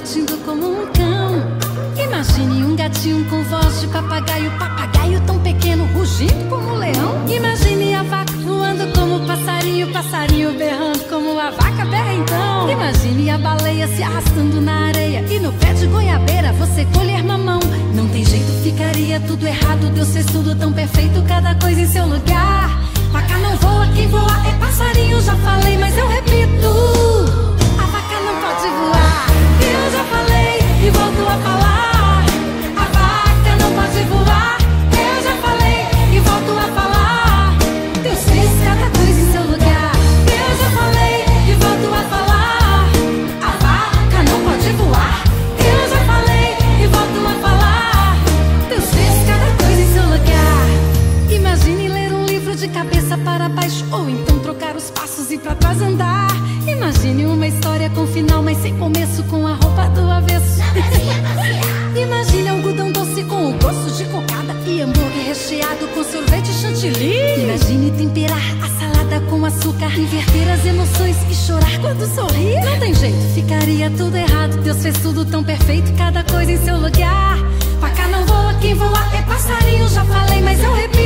latindo como um cão. Imagine um gatinho com voz de papagaio, papagaio tão pequeno rugindo como um leão. Imagine a vaca voando como passarinho, passarinho berrando como a vaca berra então. Imagine a baleia se arrastando na areia e no pé de goiabeira você colher mamão. Não tem jeito, ficaria tudo errado, Deus fez tudo tão perfeito, cada coisa em seu lugar. andar. Imagine uma história com final, mas sem começo, com a roupa do avesso. Imagine algodão doce com o gosto de cocada e hambúrguer recheado com sorvete chantilly. Imagine temperar a salada com açúcar, inverter as emoções e chorar quando sorrir. Não tem jeito, ficaria tudo errado. Deus fez tudo tão perfeito, cada coisa em seu lugar. Pra cá não voa, quem voa é passarinho, já falei, mas eu repito.